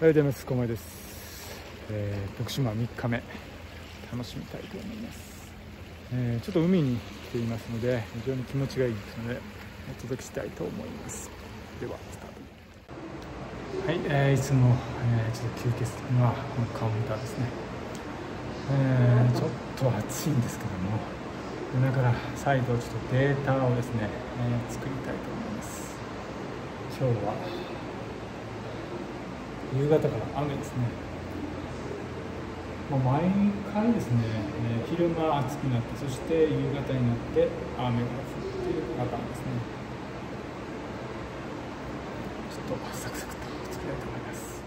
おはようございます、小前です、えー、徳島3日目。楽しみたいと思います、えー、ちょっと海に来ていますので非常に気持ちがいいですのでお届けしたいと思います。ではスタート。はい、えー、いつも、えー、ちょっと休憩するのはこのカウンターですね、えー、ちょっと暑いんですけども今から再度ちょっとデータをですね、えー、作りたいと思います。今日は夕方から。雨ですね、まあ、毎回ですね、えー、昼間暑くなってそして夕方になって雨が降っているパターンですね。ちょっとサクサクと作りたいと思います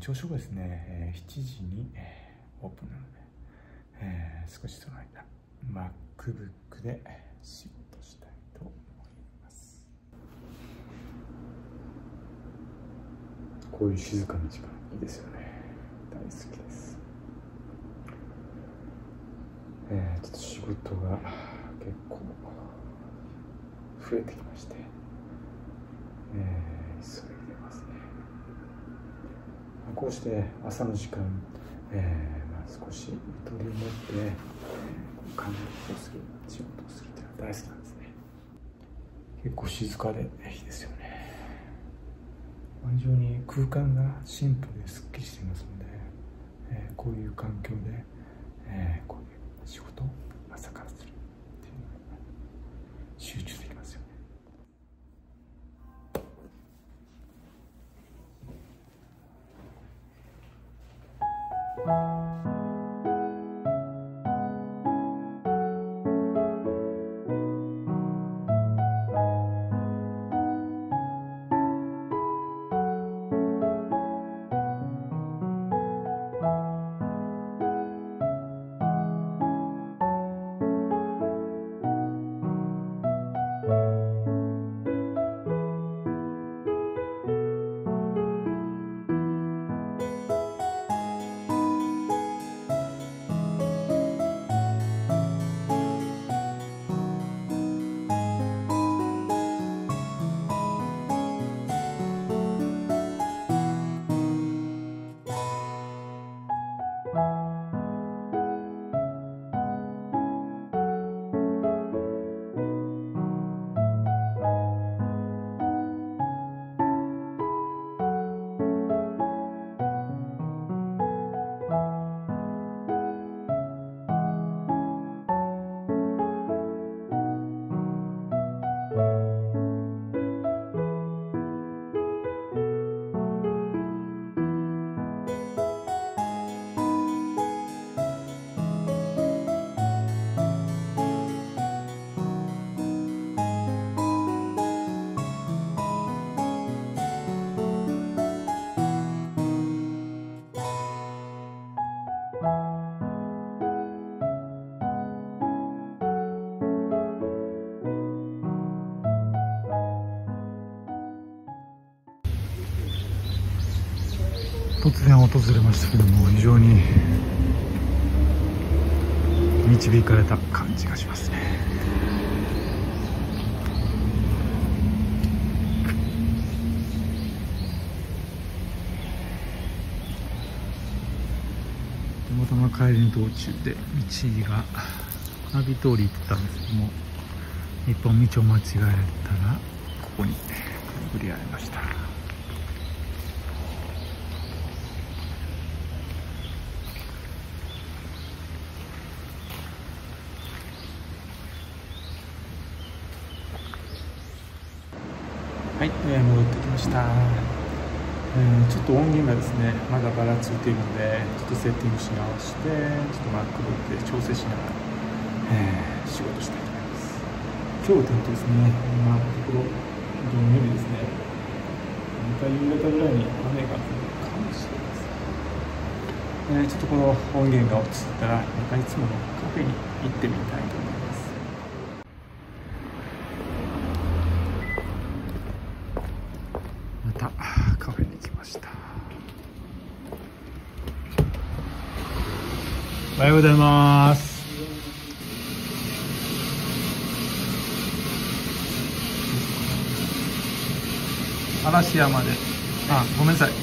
朝食はですね、えー、7時に、オープンなので、えー、少しその間 MacBook で仕事したいと思います。こういう静かな時間いいですよね。大好きです。えー、ちょっと仕事が結構増えてきましてえー、急いでますね。こうして朝の時間、えーまあ、少しゆとりを持って考えをする仕事をするというのは大好きなんですね。結構静かでいいですよね。非常に空間がシンプルですっきりしていますので、えー、こういう環境で、えー、こういう仕事 突然訪れましたけども非常に導かれた感じがしますね。たまたま帰りの道中で道がナビ通り行ったんですけども一本道を間違えたらここに巡り合いました。えー、戻ってきました、えー、ちょっと音源がですねまだばらついているのでちょっとセッティングし直してちょっと MacBook で調整しながら、えー、仕事したいと思います。今日の天気ですね。今のところ非常に良いですね。また夕方ぐらいに雨が降るかもしれません、えー、ちょっとこの音源が落ちたらまたいつものカフェに行ってみたいと思いますおはようございます。嵐山で。あごめんなさい。こ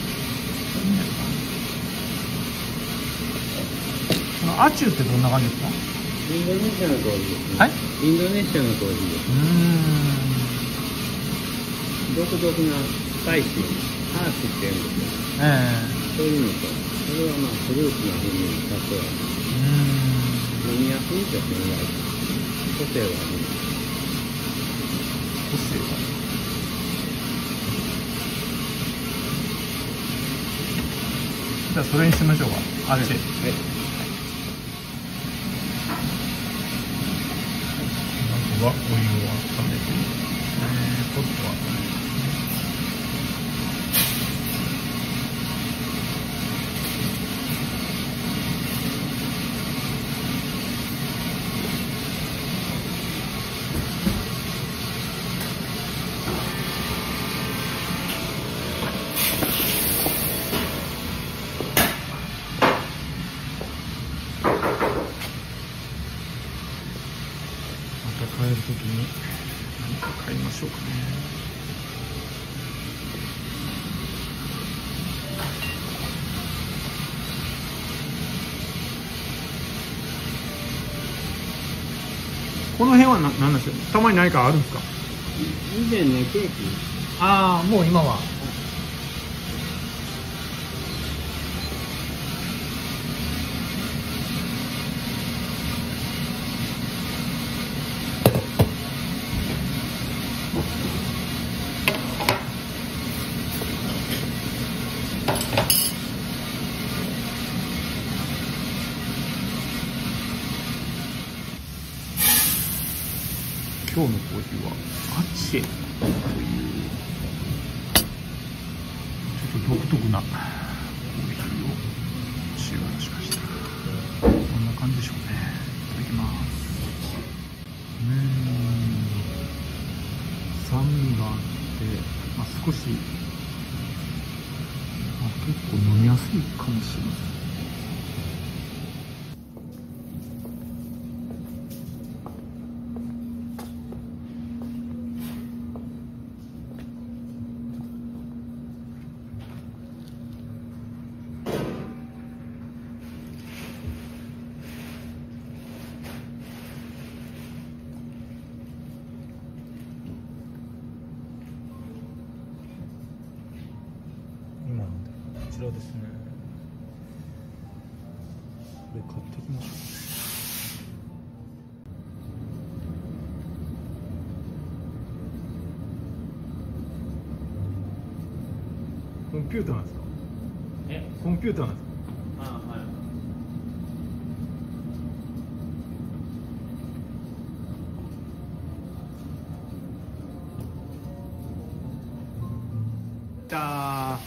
のアチューってどんな感じですか？インドネシアのコーヒーですね。はい？インドネシアのコーヒーです。うーん。独特なスパイシーな、ハーシって言うんですよ。え。そういうのと、それはまあフルーツの風味に多少あえうーんる。飲みやすいですね、意外と。個性はある。個性がじゃあそれにしましょうかあっち、はい。あとはお湯を温めて、えー、ポットは温めてまた帰るときに何か買いましょうかねこの辺はな何なんですよたまに何かあるんですか？以前ね、ケーキ、ああもう今は今日のコーヒーはアチェというちょっと独特なコーヒーを使用しました。こんな感じでしょうね。いただきます。うん酸味があって、まあ、少し、まあ、結構飲みやすいかもしれません今のでこちらですね。これ買ってきましょう。コンピューターなんですか？え？コンピューターなんですか？あはい。た